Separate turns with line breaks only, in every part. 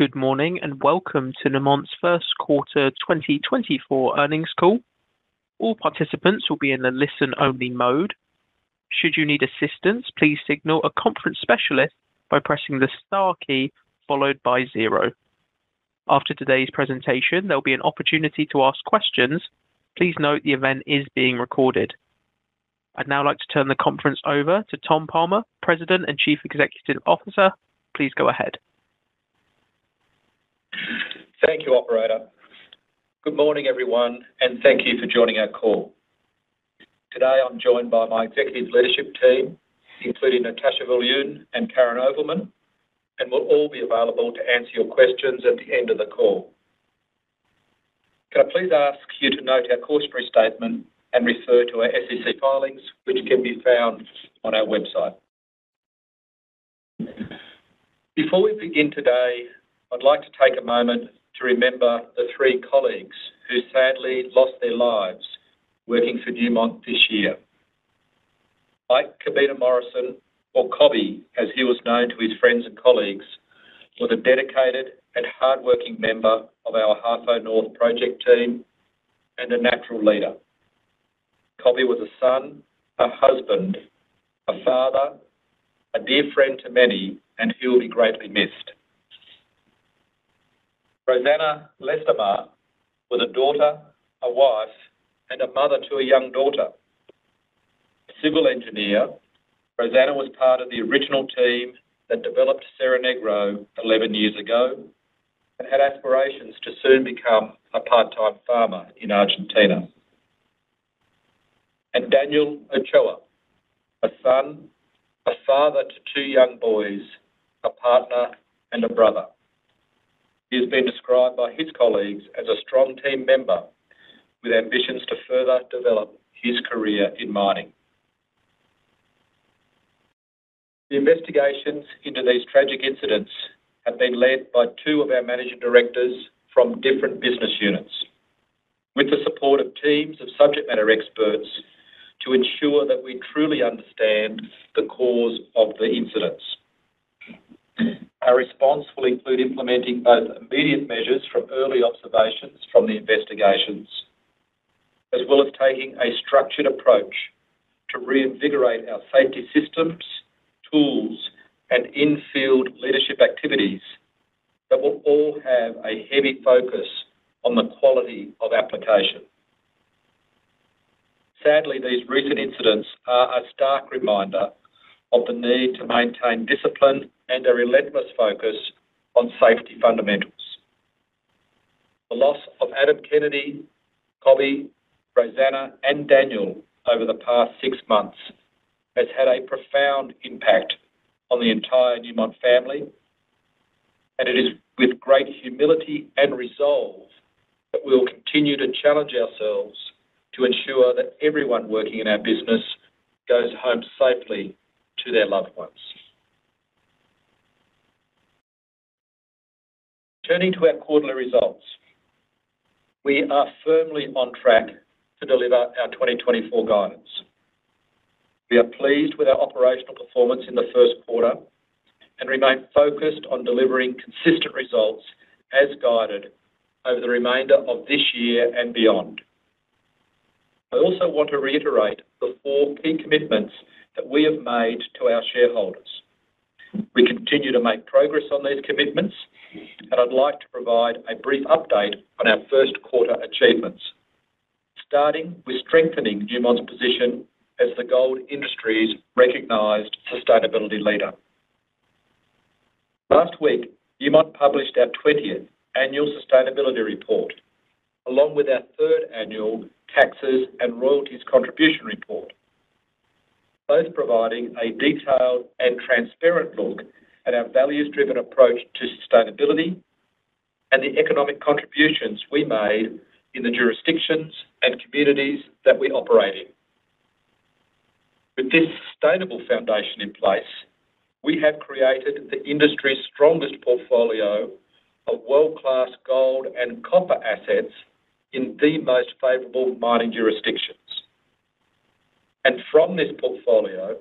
Good morning, and welcome to Newmont's first quarter 2024 earnings call. All participants will be in a listen-only mode. Should you need assistance, please signal a conference specialist by pressing the star key followed by zero. After today's presentation, there'll be an opportunity to ask questions. Please note the event is being recorded. I'd now like to turn the conference over to Tom Palmer, President and Chief Executive Officer. Please go ahead.
Thank you, operator. Good morning, everyone, and thank you for joining our call. Today, I'm joined by my executive leadership team, including Natascha Viljoen and Karyn Ovelmen, and we'll all be available to answer your questions at the end of the call. Can I please ask you to note our cautionary statement and refer to our SEC filings, which can be found on our website. Before we begin today, I'd like to take a moment to remember the three colleagues who sadly lost their lives working for Newmont this year. Mike Kabina Morrison, or Cobby as he was known to his friends and colleagues, was a dedicated and hardworking member of our Ahafo North project team and a natural leader. Cobby was a son, a husband, a father, a dear friend to many, and he will be greatly missed. Rosanna Lestemar was a daughter, a wife, and a mother to a young daughter. A civil engineer, Rosanna was part of the original team that developed Cerro Negro 11 years ago and had aspirations to soon become a part-time farmer in Argentina. And Daniel Ochoa, a son, a father to two young boys, a partner, and a brother. He has been described by his colleagues as a strong team member with ambitions to further develop his career in mining. The investigations into these tragic incidents have been led by two of our managing directors from different business units, with the support of teams of subject matter experts to ensure that we truly understand the cause of the incidents. Our response will include implementing both immediate measures from early observations from the investigations, as well as taking a structured approach to reinvigorate our safety systems, tools, and in-field leadership activities that will all have a heavy focus on the quality of application. Sadly, these recent incidents are a stark reminder of the need to maintain discipline and a relentless focus on safety fundamentals. The loss of Adam Kennedy, Coby, Rosanna, and Daniel over the past six months has had a profound impact on the entire Newmont family, and it is with great humility and resolve that we will continue to challenge ourselves to ensure that everyone working in our business goes home safely to their loved ones. Turning to our quarterly results, we are firmly on track to deliver our 2024 guidance. We are pleased with our operational performance in the first quarter and remain focused on delivering consistent results as guided over the remainder of this year and beyond. I also want to reiterate the four key commitments that we have made to our shareholders. We continue to make progress on these commitments, and I'd like to provide a brief update on our first quarter achievements, starting with strengthening Newmont's position as the gold industry's recognized sustainability leader. Last week, Newmont published our 20th annual sustainability report, along with our third annual Taxes and Royalties Contribution Report, both providing a detailed and transparent look at our values-driven approach to sustainability and the economic contributions we made in the jurisdictions and communities that we operate in. With this sustainable foundation in place, we have created the industry's strongest portfolio of world-class gold and copper assets in the most favorable mining jurisdictions and from this portfolio,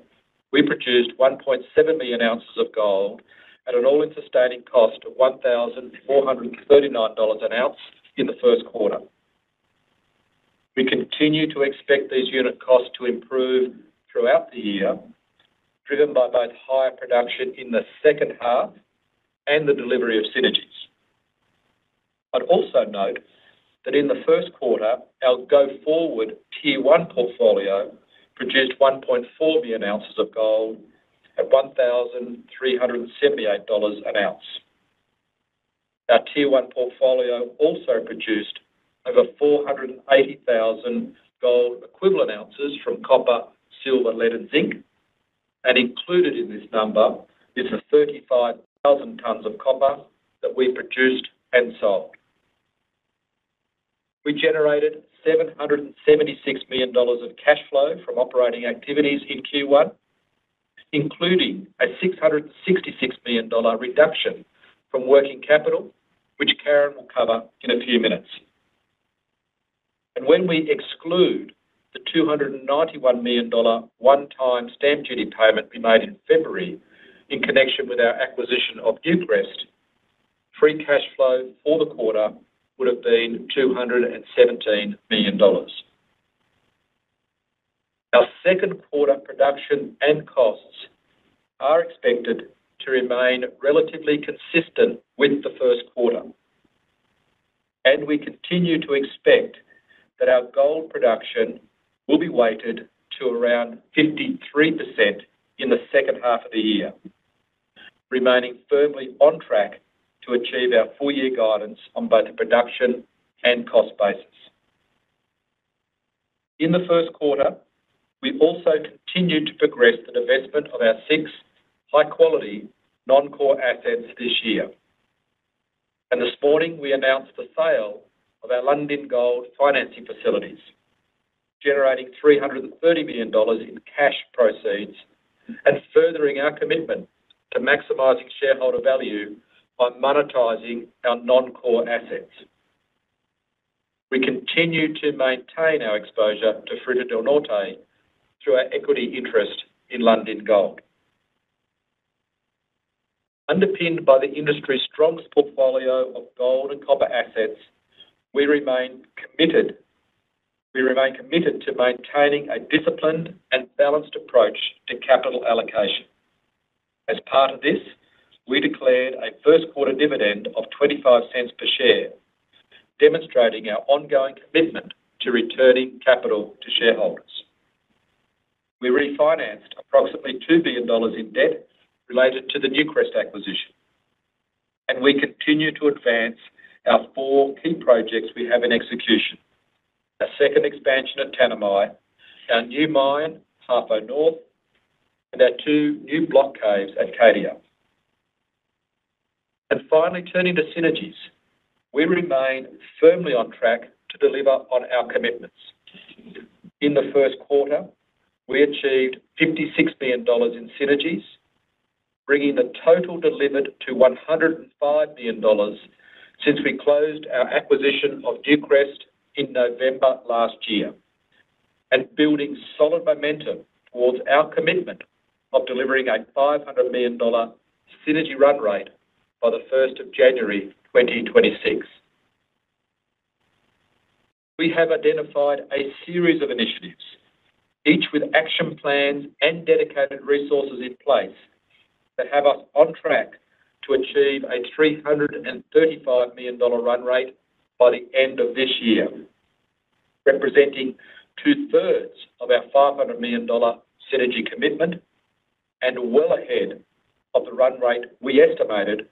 we produced 1.7 million ounces of gold at an all-in sustaining cost of $1,439 an ounce in the first quarter. We continue to expect these unit costs to improve throughout the year, driven by both higher production in the second half and the delivery of synergies. I'd also note that in the first quarter, our go-forward Tier 1 portfolio produced 1.4 million ounces of gold at $1,378 an ounce. Our Tier 1 portfolio also produced over 480,000 gold equivalent ounces from copper, silver, lead, and zinc. and Included in this number is the 35,000 tons of copper that we produced and sold. We generated $776 million of cash flow from operating activities in Q1, including a $666 million reduction from working capital, which Karyn will cover in a few minutes. When we exclude the $291 million one-time stamp duty payment we made in February in connection with our acquisition of Newcrest, free cash flow for the quarter would have been 217 million dollars. Our second quarter production and costs are expected to remain relatively consistent with the first quarter, and we continue to expect that our gold production will be weighted to around 53% in the second half of the year, remaining firmly on track to achieve our full-year guidance on both a production and cost basis. In the first quarter, we also continued to progress the divestment of our six high-quality non-core assets this year. This morning, we announced the sale of our Lundin Gold financing facilities, generating $330 million in cash proceeds and furthering our commitment to maximizing shareholder value by monetizing our non-core assets. We continue to maintain our exposure to Fruta del Norte through our equity interest in Lundin Gold. Underpinned by the industry's strongest portfolio of gold and copper assets, we remain committed to maintaining a disciplined and balanced approach to capital allocation. As part of this, we declared a first quarter dividend of $0.25 per share, demonstrating our ongoing commitment to returning capital to shareholders. We refinanced approximately $2 billion in debt related to the Newcrest acquisition, and we continue to advance our four key projects we have in execution. Our second expansion at Tanami, our new mine, Ahafo North, and our two new block caves at Cadia. And Finally, turning to synergies. We remain firmly on track to deliver on our commitments. In the first quarter, we achieved 56 million dollars in synergies, bringing the total delivered to 105 million dollars since we closed our acquisition of Newcrest in November last year, and building solid momentum towards our commitment of delivering a 500 million dollar synergy run rate by the 1st of January 2026. We have identified a series of initiatives, each with action plans and dedicated resources in place that have us on track to achieve a 335 million dollar run rate by the end of this year, representing two-thirds of our 500 million dollar synergy commitment and well ahead of the run rate we estimated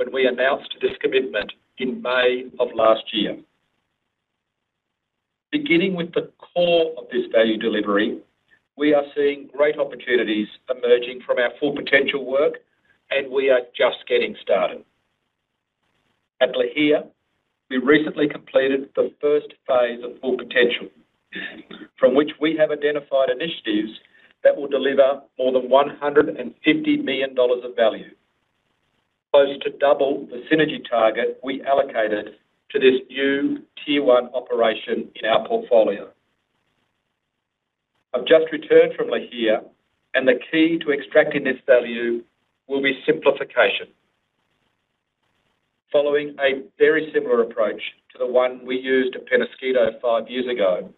when we announced this commitment in May of last year. Beginning with the core of this value delivery, we are seeing great opportunities emerging from our Full Potential work, and we are just getting started. At Lihir, we recently completed the first phase of Full Potential, from which we have identified initiatives that will deliver more than $150 million of value, close to double the synergy target we allocated to this new Tier 1 operation in our portfolio. I've just returned from Lihir, and the key to extracting this value will be simplification. Following a very similar approach to the one we used at Peñasquito five years ago,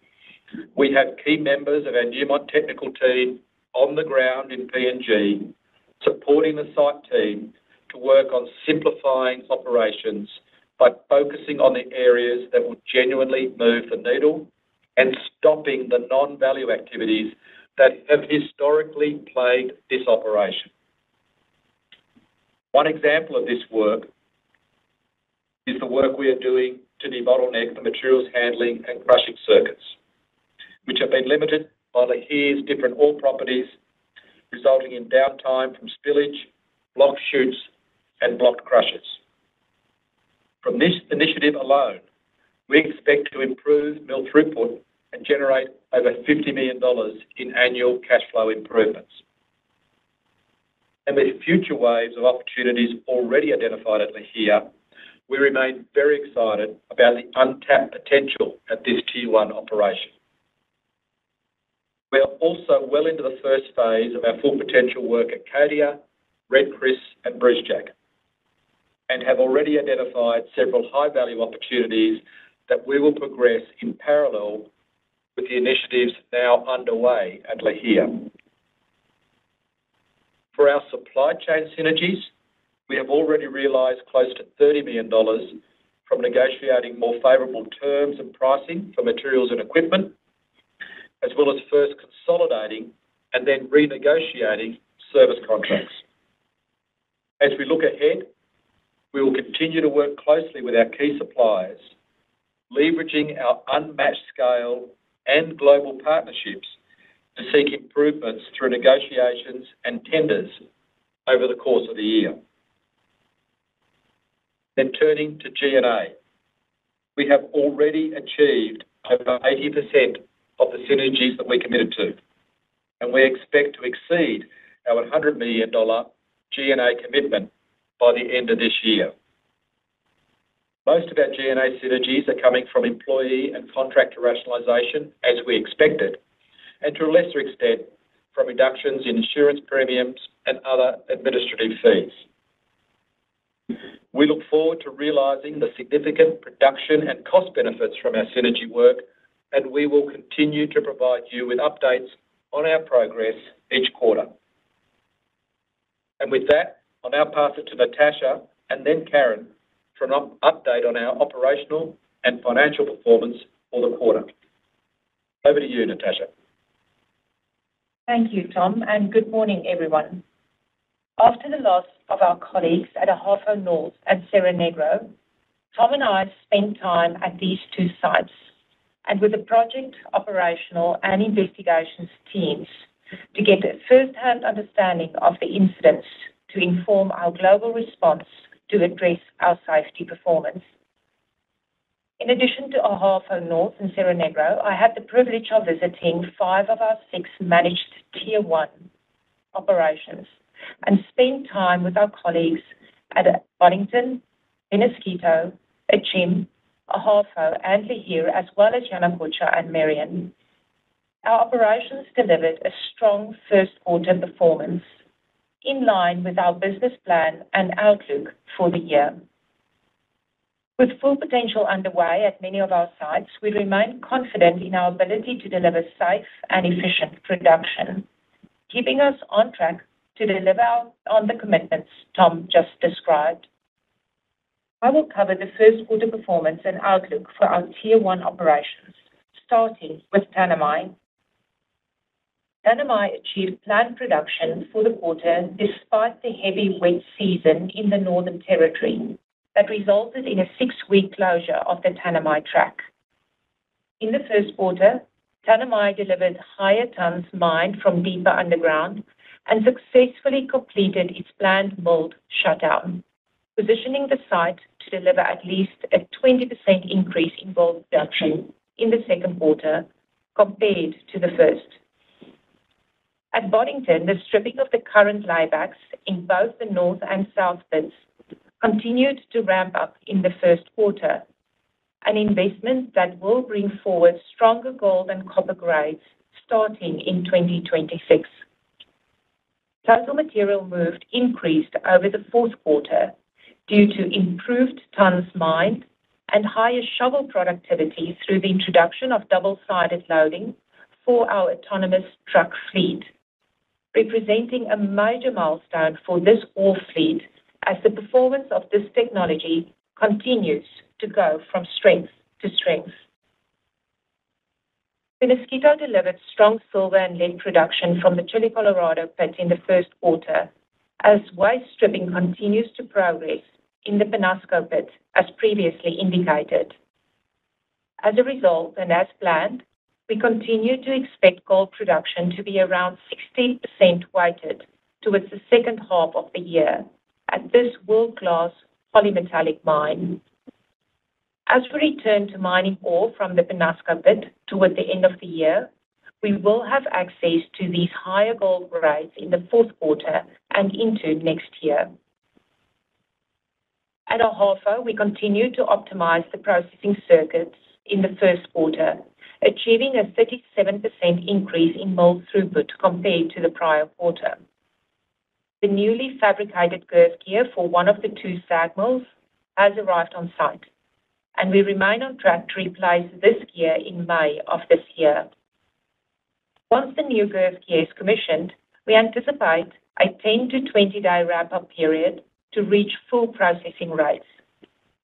we have key members of our Newmont technical team on the ground in PNG supporting the site team to work on simplifying operations by focusing on the areas that will genuinely move the needle and stopping the non-value activities that have historically plagued this operation. One example of this work is the work we are doing to debottleneck the materials handling and crushing circuits, which have been limited by Lihir's different ore properties, resulting in downtime from spillage, block chutes, and blocked crushers. From this initiative alone, we expect to improve mill throughput and generate over $50 million in annual cash flow improvements. With future waves of opportunities already identified at Lihir, we remain very excited about the untapped potential at this tier one operation. We are also well into the first phase of our Full Potential work at Cadia, Red Chris, and Brucejack and have already identified several high-value opportunities that we will progress in parallel with the initiatives now underway at Lihir. For our supply chain synergies, we have already realized close to $30 million from negotiating more favorable terms and pricing for materials and equipment, as well as first consolidating and then renegotiating service contracts. As we look ahead, we will continue to work closely with our key suppliers, leveraging our unmatched scale and global partnerships to seek improvements through negotiations and tenders over the course of the year. Turning to G&A. We have already achieved over 80% of the synergies that we committed to, and we expect to exceed our $100 million G&A commitment by the end of this year. Most of our G&A synergies are coming from employee and contractor rationalization, as we expected, and to a lesser extent, from reductions in insurance premiums and other administrative fees. We look forward to realizing the significant production and cost benefits from our synergy work, and we will continue to provide you with updates on our progress each quarter. And With that, I'll now pass it to Natascha and then Karyn for an update on our operational and financial performance for the quarter. Over to you, Natascha.
Thank you, Tom, and good morning, everyone. After the loss of our colleagues at Ahafo North and Cerro Negro, Tom and I spent time at these two sites and with the project, operational, and investigations teams to get a first-hand understanding of the incidents to inform our global response to address our safety performance. In addition to Ahafo North and Cerro Negro, I had the privilege of visiting five of our six managed Tier 1 operations and spent time with our colleagues at Boddington, Peñasquito, Akyem, Ahafo, and Lihir, as well as Yanacocha and Merian. Our operations delivered a strong first quarter performance in line with our business plan and outlook for the year. With Full Potential underway at many of our sites, we remain confident in our ability to deliver safe and efficient production, keeping us on track to deliver on the commitments Tom just described. I will cover the first quarter performance and outlook for our Tier One operations, starting with Tanami. Tanami achieved planned production for the quarter despite the heavy wet season in the Northern Territory that resulted in a six-week closure of the Tanami Track. In the first quarter, Tanami delivered higher tons mined from deeper underground and successfully completed its planned mill shutdown, positioning the site to deliver at least a 20% increase in gold production in the second quarter compared to the first. At Boddington, the stripping of the current laybacks in both the north and south pits continued to ramp up in the first quarter, an investment that will bring forward stronger gold and copper grades starting in 2026. Total material moved increased over the fourth quarter due to improved tons mined and higher shovel productivity through the introduction of double-sided loading for our autonomous truck fleet representing a major milestone for this ore fleet as the performance of this technology continues to go from strength to strength. Peñasquito delivered strong silver and lead production from the Chile Colorado pit in the first quarter as waste stripping continues to progress in the Peñasco pit, as previously indicated. As a result, and as planned, we continue to expect gold production to be around 60% weighted towards the second half of the year at this world-class polymetallic mine. As we return to mining ore from the Penasco pit toward the end of the year, we will have access to these higher gold grades in the fourth quarter and into next year. At Ahafo, we continue to optimize the processing circuits in the first quarter achieving a 37% increase in mill throughput compared to the prior quarter. The newly fabricated girth gear for one of the two SAG mills has arrived on site, and we remain on track to replace this gear in May of this year. Once the new girth gear is commissioned, we anticipate a 10- to 20-day ramp-up period to reach full processing rates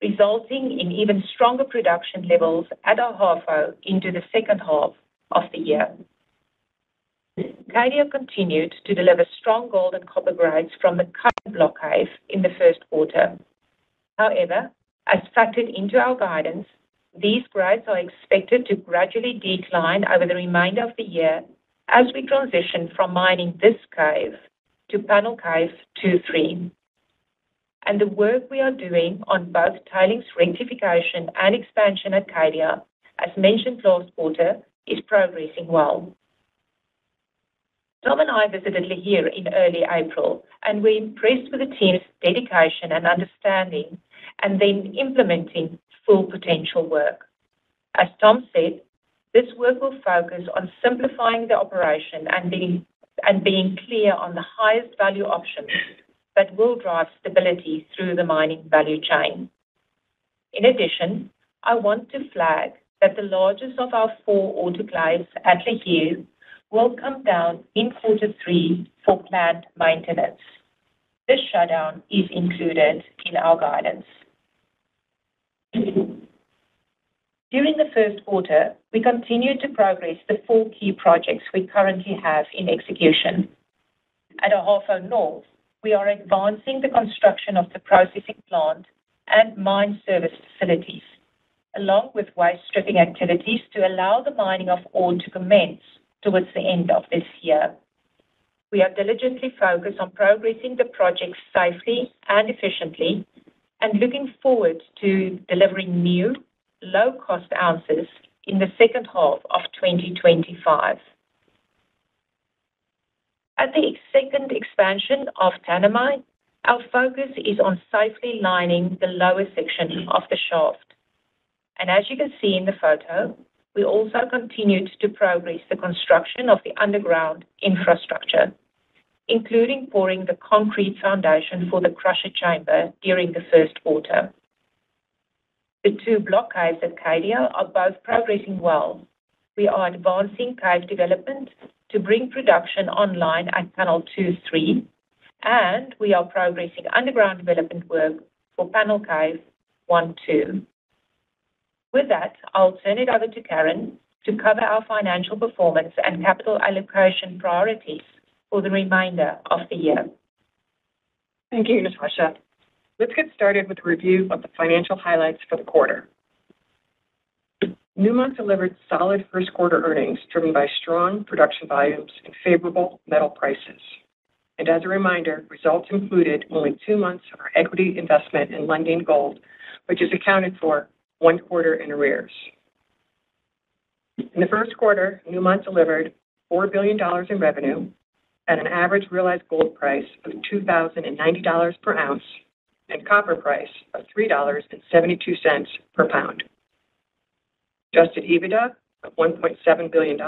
resulting in even stronger production levels at Ahafo into the second half of the year. Cadia continued to deliver strong gold and copper grades from the current block cave in the first quarter. However, as factored into our guidance, these grades are expected to gradually decline over the remainder of the year as we transition from mining this cave to Panel Cave 2-3 and the work we are doing on both tailings rectification and expansion at Cadia, as mentioned last quarter, is progressing well. Tom and I visited Lihir in early April, and we're impressed with the team's dedication and understanding, and then implementing full potential work. As Tom said, this work will focus on simplifying the operation and being clear on the highest value options that will drive stability through the mining value chain. In addition, I want to flag that the largest of our four autoclaves at Lihir will come down in quarter three for planned maintenance. This shutdown is included in our guidance. During the first quarter, we continued to progress the four key projects we currently have in execution. At Ahafo North, we are advancing the construction of the processing plant and mine service facilities, along with waste stripping activities to allow the mining of ore to commence towards the end of this year. We are diligently focused on progressing the project safely and efficiently and looking forward to delivering new low-cost ounces in the second half of 2025. At the second expansion of Tanami, our focus is on safely lining the lower section of the shaft. As you can see in the photo, we also continued to progress the construction of the underground infrastructure, including pouring the concrete foundation for the crusher chamber during the first quarter. The two block caves at Cadia are both progressing well. We are advancing cave development to bring production online at Panel 2-3, and we are progressing underground development work for Panel Cave 1-2. With that, I'll turn it over to Karyn to cover our financial performance and capital allocation priorities for the remainder of the year. Thank you, Natascha.
Let's get started with a review of the financial highlights for the quarter. Newmont delivered solid first quarter earnings driven by strong production volumes and favorable metal prices. As a reminder, results included only two months of our equity investment in Lundin Gold, which is accounted for one quarter in arrears. In the first quarter, Newmont delivered $4 billion in revenue at an average realized gold price of $2,090 per ounce and copper price of $3.72 per pound adjusted EBITDA of $1.7 billion,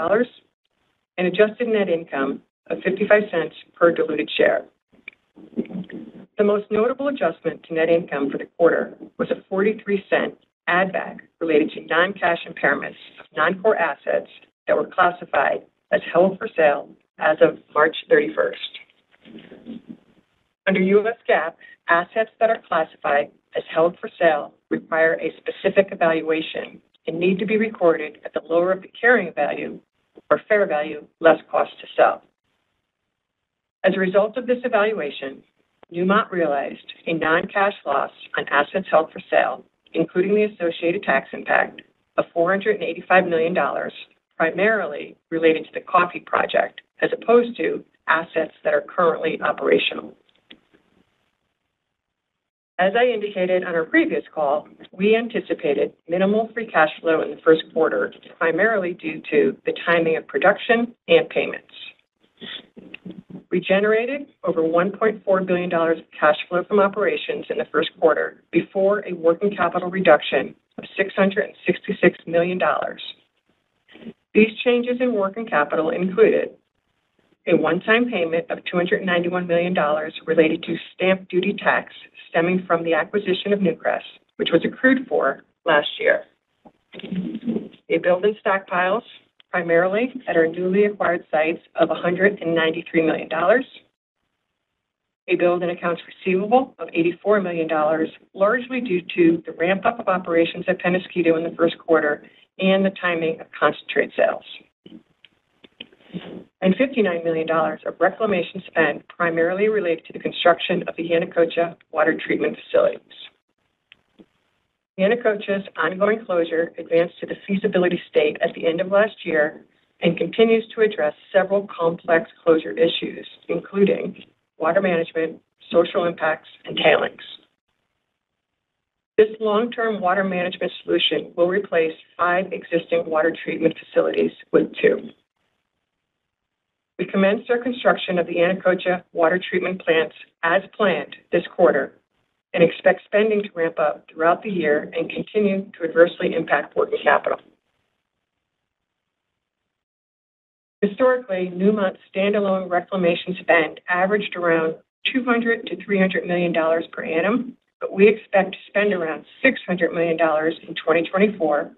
and adjusted net income of $0.55 per diluted share. The most notable adjustment to net income for the quarter was a $0.43 add-back related to non-cash impairments of non-core assets that were classified as held for sale as of March 31st. Under U.S. GAAP, assets that are classified as held for sale require a specific evaluation and need to be recorded at the lower of the carrying value or fair value, less cost to sell. As a result of this evaluation, Newmont realized a non-cash loss on assets held for sale, including the associated tax impact of $485 million, primarily related to the Coffee Project, as opposed to assets that are currently operational. As I indicated on our previous call, we anticipated minimal free cash flow in the first quarter, primarily due to the timing of production and payments. We generated over $1.4 billion of cash flow from operations in the first quarter before a working capital reduction of $666 million. These changes in working capital included a one-time payment of $291 million related to stamp duty tax stemming from the acquisition of Newcrest, which was accrued for last year. A build in stockpiles, primarily at our newly acquired sites of $193 million. A build in accounts receivable of $84 million, largely due to the ramp-up of operations at Peñasquito in the first quarter and the timing of concentrate sales and $59 million of reclamation spend primarily related to the construction of the Yanacocha water treatment facilities. Yanacocha's ongoing closure advanced to the feasibility state at the end of last year and continues to address several complex closure issues, including water management, social impacts, and tailings. This long-term water management solution will replace five existing water treatment facilities with two we commenced our construction of the Yanacocha water treatment plants as planned this quarter and expect spending to ramp up throughout the year and continue to adversely impact working capital. Historically, Newmont's standalone reclamation spend averaged around $200 million-$300 million per annum, but we expect to spend around $600 million in 2024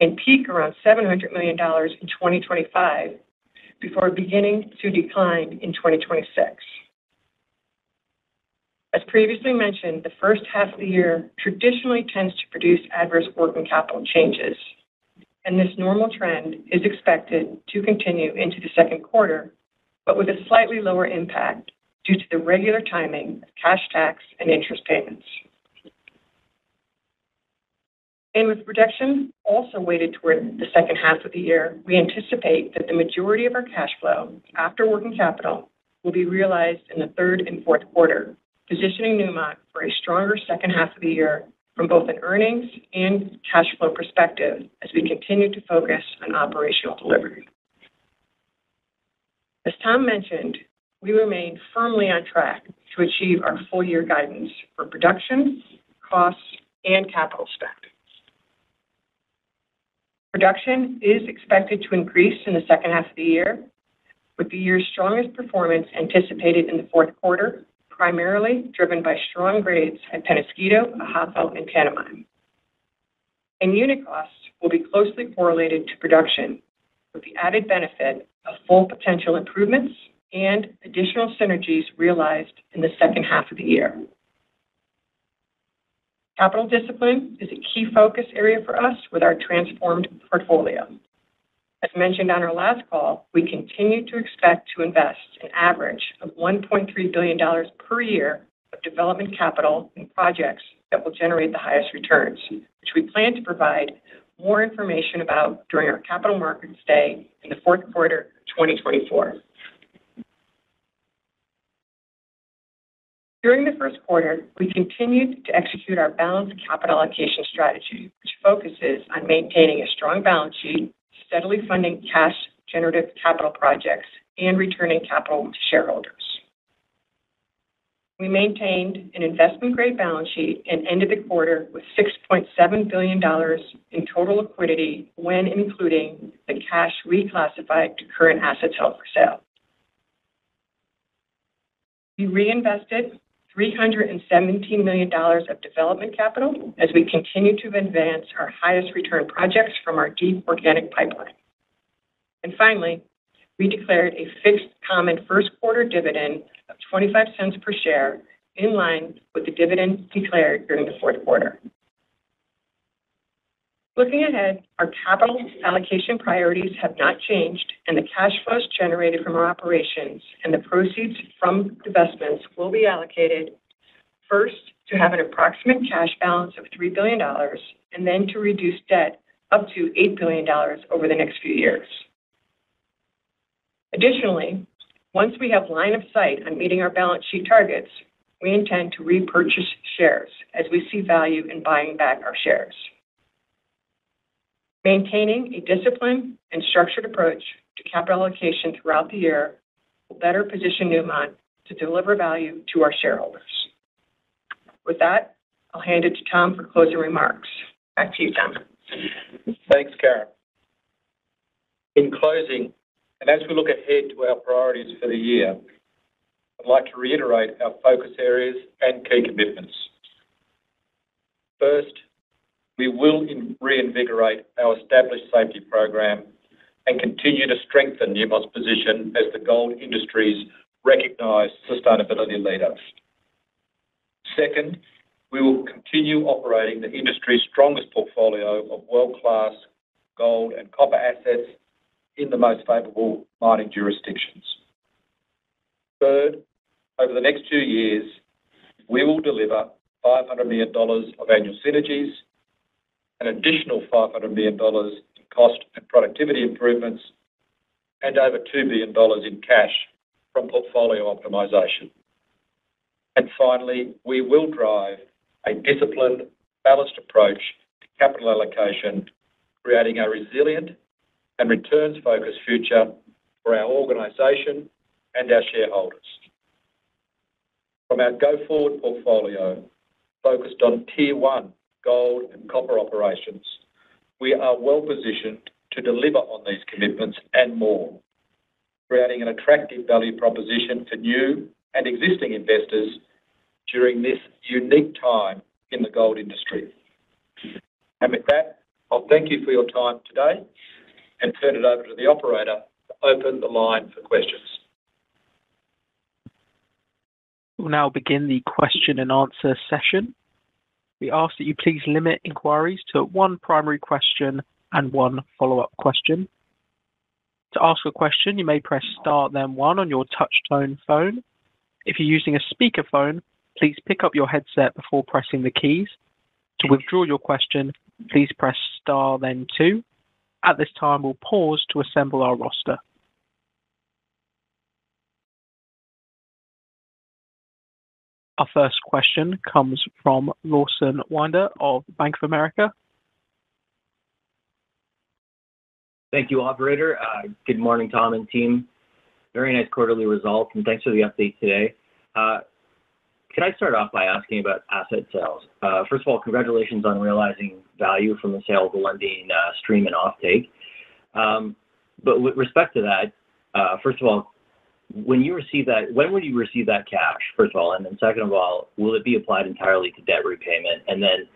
and peak around $700 million in 2025 before beginning to decline in 2026. As previously mentioned, the first half of the year traditionally tends to produce adverse working capital changes, and this normal trend is expected to continue into the second quarter, but with a slightly lower impact due to the regular timing of cash tax and interest payments and with production also weighted toward the second half of the year, we anticipate that the majority of our cash flow after working capital will be realized in the third and fourth quarter, positioning Newmont for a stronger second half of the year from both an earnings and cash flow perspective as we continue to focus on operational delivery. As Tom mentioned, we remain firmly on track to achieve our full year guidance for production, costs, and capital spend. Production is expected to increase in the second half of the year, with the year's strongest performance anticipated in the fourth quarter, primarily driven by strong grades at Peñasquito, Ahafo, and Tanami. Unit costs will be closely correlated to production, with the added benefit of Full Potential improvements and additional synergies realized in the second half of the year. Capital discipline is a key focus area for us with our transformed portfolio. As mentioned on our last call, we continue to expect to invest an average of $1.3 billion per year of development capital in projects that will generate the highest returns, which we plan to provide more information about during our Capital Markets Day in the fourth quarter of 2024. During the first quarter, we continued to execute our balanced capital allocation strategy, which focuses on maintaining a strong balance sheet, steadily funding cash-generative capital projects, and returning capital to shareholders. We maintained an investment-grade balance sheet and ended the quarter with $6.7 billion in total liquidity when including the cash reclassified to current assets held for sale. We reinvested $317 million of development capital as we continue to advance our highest return projects from our deep organic pipeline. Finally, we declared a fixed common first quarter dividend of $0.25 per share, in line with the dividend declared during the fourth quarter. Looking ahead, our capital allocation priorities have not changed, and the cash flows generated from our operations and the proceeds from divestments will be allocated first to have an approximate cash balance of $3 billion and then to reduce debt up to $8 billion over the next few years. Additionally, once we have line of sight on meeting our balance sheet targets, we intend to repurchase shares as we see value in buying back our shares. Maintaining a disciplined and structured approach to capital allocation throughout the year will better position Newmont to deliver value to our shareholders. With that, I'll hand it to Tom for closing remarks. Back to you, Tom. Thanks, Karyn.
In closing, and as we look ahead to our priorities for the year, I'd like to reiterate our focus areas and key commitments. First, we will reinvigorate our established safety program and continue to strengthen Newmont's position as the gold industry's recognized sustainability leader. Second, we will continue operating the industry's strongest portfolio of world-class gold and copper assets in the most favorable mining jurisdictions. Third, over the next two years, we will deliver $500 million of annual synergies an additional $500 million in cost and productivity improvements, and over $2 billion in cash from portfolio optimization. Finally, we will drive a disciplined, balanced approach to capital allocation, creating a resilient and returns-focused future for our organization and our shareholders. From our go-forward portfolio focused on tier one gold, and copper operations. We are well-positioned to deliver on these commitments and more, creating an attractive value proposition for new and existing investors during this unique time in the gold industry. With that, I'll thank you for your time today and turn it over to the operator to open the line for questions.
We'll now begin the question and answer session we ask that you please limit inquiries to one primary question and one follow-up question. To ask a question, you may press star then one on your touch-tone phone. If you're using a speakerphone, please pick up your headset before pressing the keys. To withdraw your question, please press star then two. At this time, we'll pause to assemble our roster. Our first question comes from Lawson Winder of Bank of America.
Thank you, operator. Uh, good morning, Tom and team. Very nice quarterly results, and thanks for the update today. Uh, can I start off by asking about asset sales? Uh, first of all, congratulations on realizing value from the sale of the Lundin stream and offtake. Um, but With respect to that, first of all, when you receive that, when will you receive that cash, first of all? And then second of all, will it be applied entirely to debt repayment? And then,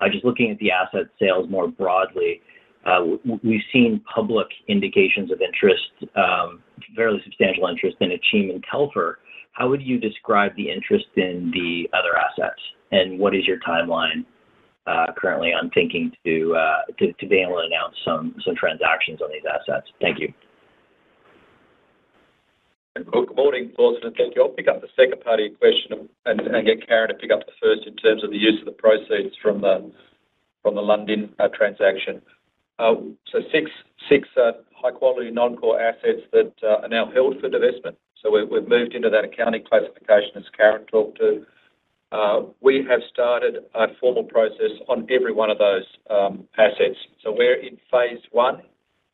uh, just looking at the asset sales more broadly, uh, we've seen public indications of interest, um, fairly substantial interest in Akyem and Telfer. How would you describe the interest in the other assets, and what is your timeline uh, currently on thinking to to be able to announce some some transactions on these assets? Thank you.
Good morning, Lawson, and thank you. I'll pick up the second part of your question and get Karyn to pick up the first in terms of the use of the proceeds from the Lundin uh, transaction. Uh, so six uh, high-quality non-core assets that are now held for divestment. So we've moved into that accounting classification, as Karyn talked to. We have started a formal process on every one of those um, assets. So we're in phase one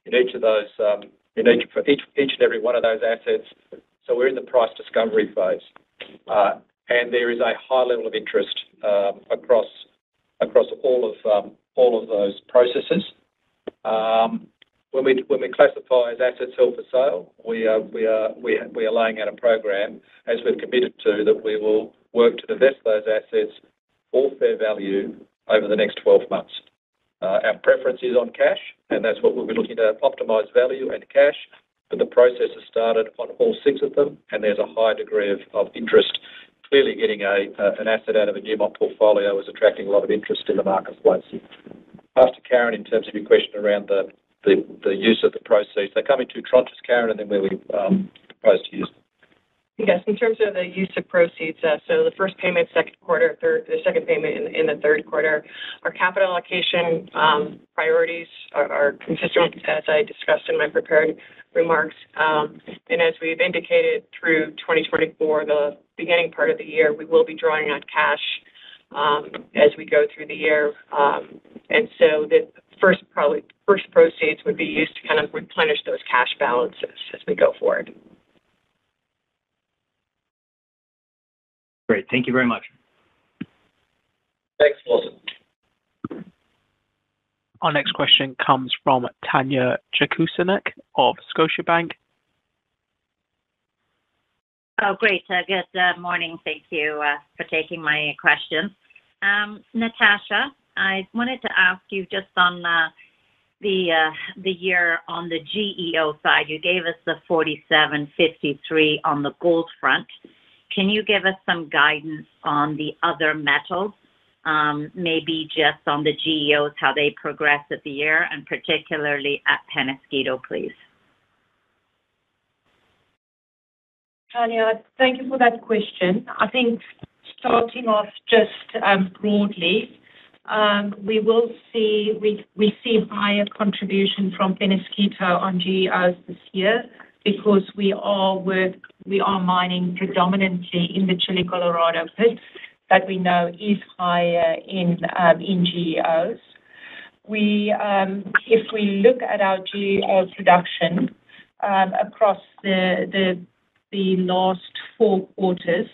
in each of those um, in each and every one of those assets. so We're in the price discovery phase. Uh, and There is a high level of interest um, across across all of um, all of those processes. Um, when we when we classify as assets held for sale, we are laying out a program, as we've committed to, that we will work to divest those assets for fair value over the next 12 months. Uh, our preference is on cash, and that's what we'll be looking to optimize value and cash. But The process has started on all six of them, and there's a high degree of interest. Clearly, getting an asset out of a Newmont portfolio is attracting a lot of interest in the marketplace. Pass to Karyn in terms of your question around the use of the proceeds. They come in two
tranches, Karyn, and then where we um, propose to use them. Yes, in terms of the use of proceeds, uh, so the first payment, second quarter, third, the second payment in the third quarter. Our capital allocation um, priorities are consistent, as I discussed in my prepared remarks. Um, and as we've indicated through 2024, the beginning part of the year, we will be drawing on cash um, as we go through the year. And so the first proceeds would be used to kind of replenish those cash balances as we go forward.
Great. Thank you very much. Thanks, Lawson.
Our next question comes from Tanya Jakusconek of Scotiabank.
Oh, great. Uh, good uh, morning. Thank you uh, for taking my question. Um, Natascha, I wanted to ask you just on the year on the GEO side. You gave us the 47, 53 on the gold front. Can you give us some guidance on the other metals, um, maybe just on the GEOs, how they progress at the year, and particularly at Peñasquito, please?
Tanya, thank you for that question. I think starting off just um, broadly, um, we will see higher contribution from Peñasquito on GEOs this year because we are mining predominantly in the Chile Colorado pit that we know is higher in um, GEOs. Um, if we look at our GEO production um, across the last four quarters,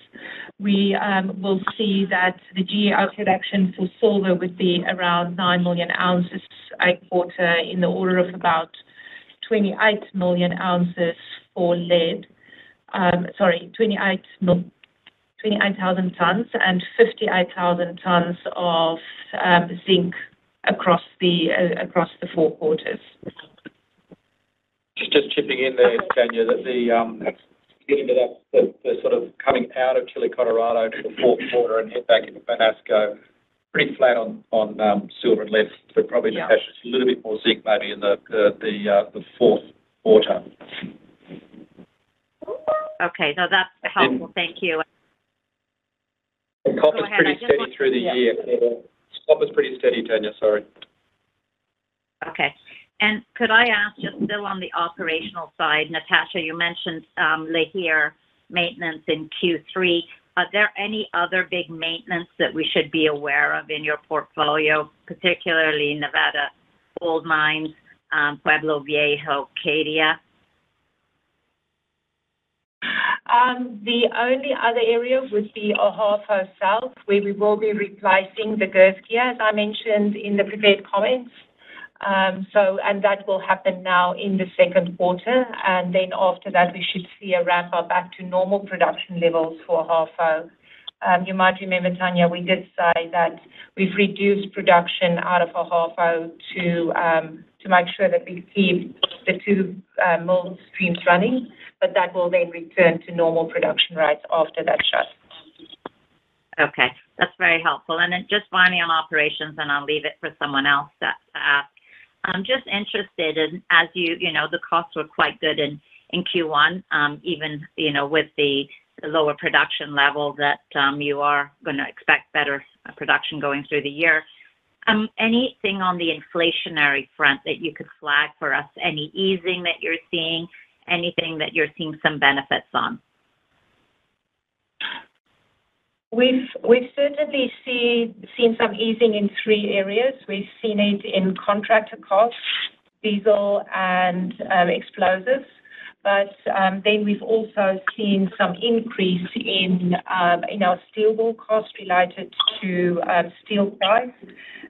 we will see that the GEO production for silver would be around 9 million ounces a quarter in the order of about 28 million ounces for lead, um, sorry, 28,000 tons and 58,000 tons of um, zinc uh, across the four quarters.
Just chipping in there, Tanya, that um, getting to that sort of coming out of Chile Colorado to the fourth quarter and head back into Peñasquito pretty flat on um, silver and lead, but probably Natascha, it's a little bit more zinc maybe in uh, uh, the fourth
quarter. Okay. No, that's helpful. Thank you.
Copper's pretty steady through the year. Copper's pretty steady, Tanya. Sorry.
Okay. and Could I ask just still on the operational side, Natascha, you mentioned um, Lihir maintenance in Q3. Are there any other big maintenance that we should be aware of in your portfolio, particularly Nevada Gold Mines, um, Pueblo Viejo, Cadia? Um, the only other area
would be Ahafo South, where we will be replacing the girth gear, as I mentioned in the prepared comments. Um, and That will happen now in the second quarter. and Then after that, we should see a ramp up back to normal production levels for Ahafo. Um, you might remember, Tanya, we did say that we've reduced production out of Ahafo um, to make sure that we keep the two uh,
mill streams running, but that will then return to normal production rates after that shut. Okay. That's very helpful. And Just finally on operations, and I'll leave it for someone else to ask. I'm just interested in, as you know, the costs were quite good in Q1, um, even, you know, with the lower production level that um, you are gonna expect better uh, production going through the year. Um, anything on the inflationary front that you could flag for us? Any easing that you're seeing? Anything that you're seeing some benefits on?
We've certainly seen some easing in three areas. We've seen it in contractor costs, diesel, and um, explosives. But um, then we've also seen some increase in um, our steel wool related to steel price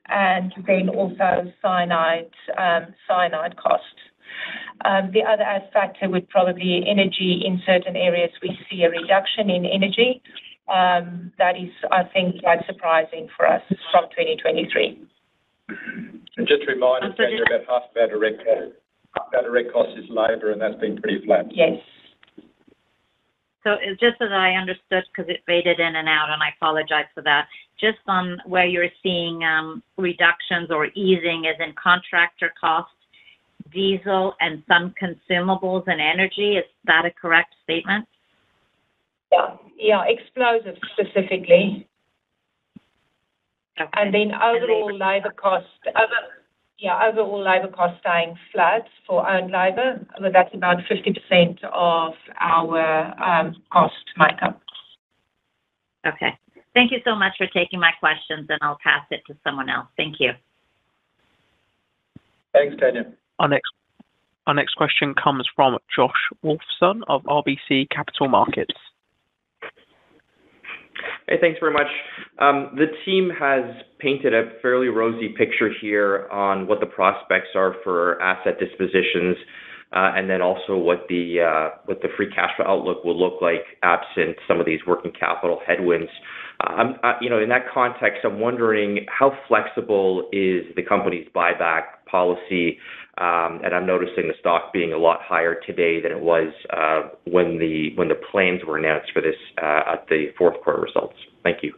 and then also cyanide costs. The other factor would probably be energy. In certain areas, we see a reduction in energy. Um, that is, I think, quite surprising for us from 2023.
Just a reminder, Tanya, about half of our direct cost is labor, and that's been pretty flat. Yes.
So, uh, Just as I understood, because it faded in and out, and I apologize for that, just on where you're seeing um, reductions or easing is in contractor costs, diesel, and some consumables and energy. Is that a correct statement? Yeah. Yeah,
explosives specifically. Okay. And then overall labor cost, yeah, overall labor cost staying flat for own labor, but that's
about 50% of our um, cost makeup. Okay. Thank you so much for taking my questions, and I'll pass it to someone else. Thank you.
Thanks, Tanya.
Our next question comes from Josh Wolfson of RBC Capital Markets.
Hey, thanks very much. Um, the team has painted a fairly rosy picture here on what the prospects are for asset dispositions, uh, and then also uh, what the free cash flow outlook will look like absent some of these working capital headwinds. Uh, you know, in that context, I'm wondering how flexible is the company's buyback policy, um, and I'm noticing the stock being a lot higher today than it was uh, when the plans were announced for this uh, at the fourth quarter results. Thank you.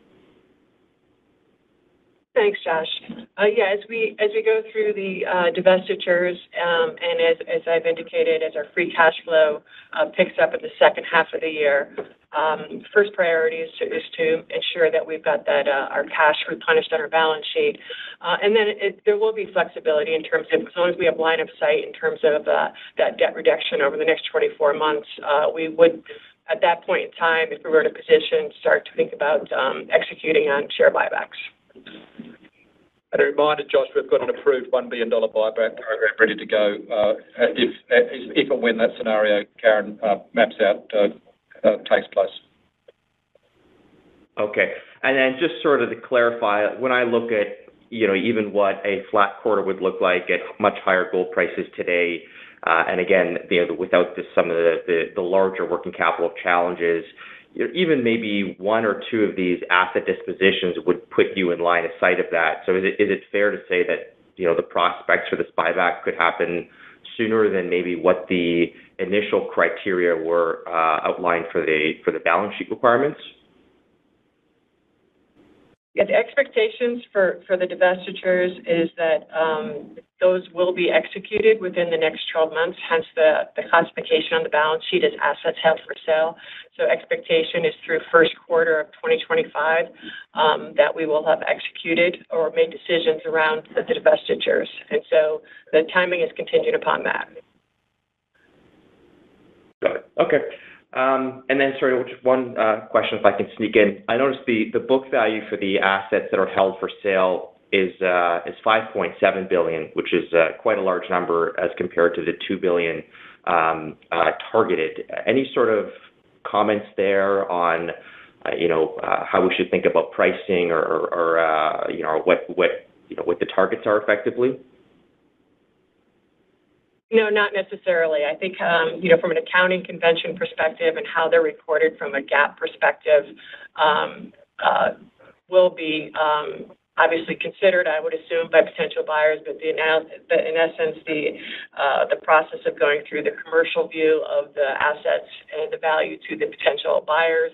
Thanks, Josh. Uh, yeah, as we go through the uh, divestitures, um, and as I've indicated, as our free cash flow uh, picks up in the second half of the year, um, first priority is to ensure that we've got that our cash replenished on our balance sheet. And then there will be flexibility in terms of as long as we have line of sight in terms of that debt reduction over the next 24 months, we would, at that point in time, if we were in a position, start to think about um, executing on share buybacks.
A reminder, Josh, we've got an approved $1 billion buyback program ready to go, uh, if and when
that scenario Karyn uh, maps out uh, takes place. Okay. then Just sort of to clarify, when I look at, you know, even what a flat quarter would look like at much higher gold prices today, and again, you know, without some of the larger working capital challenges, even maybe one or two of these asset dispositions would put you in line of sight of that. So is it, is it fair to say that, you know, the prospects for this buyback could happen sooner than maybe what the initial criteria were uh, outlined for the balance sheet requirements?
Yeah, the expectations for the divestitures is that um, those will be executed within the next 12 months, hence the classification on the balance sheet as assets held for sale. So, Expectation is through first quarter of 2025 um, that we will have executed or made decisions around the divestitures. and so The timing is contingent upon that.
Got it. Okay. Um, and then sorry, just one uh, question if I can sneak in. I noticed the book value for the assets that are held for sale is uh, 5.7 billion, which is uh, quite a large number as compared to the 2 billion um, targeted. Any sort of comments there on, you know, how we should think about pricing or, you know, what the targets are effectively?
No, not necessarily. I think, um, you know, from an accounting convention perspective and how they're recorded from a GAAP perspective, um, uh, will be um, obviously considered, I would assume, by potential buyers. But in essence, uh, the process of going through the commercial view of the assets and the value to the potential buyers,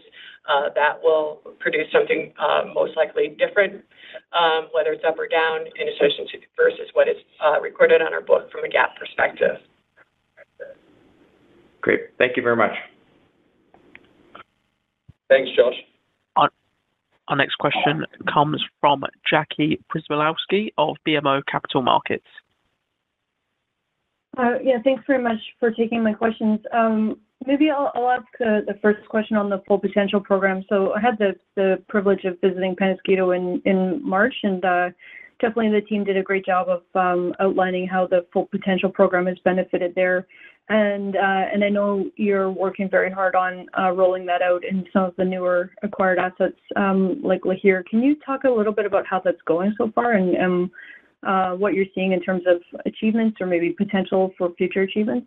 uh, that will produce something most likely different um, whether it's up or down in association to versus what is uh, recorded on our book from a GAAP perspective.
Great. Thank you very much.
Thanks, Josh.
Our next question comes from Jackie Przybylowski of BMO Capital Markets.
Uh, yeah, thanks very much for taking my questions. Um, Maybe I'll ask uh, the first question on the Full Potential program. So I had the privilege of visiting Peñasquito in March, and uh, definitely the team did a great job of um, outlining how the Full Potential program has benefited there. And uh, I know you're working very hard on rolling that out in some of the newer acquired assets, um, like Lihir. Can you talk a little bit about how that's going so far and um, what you're seeing in terms of achievements or maybe potential for future achievements?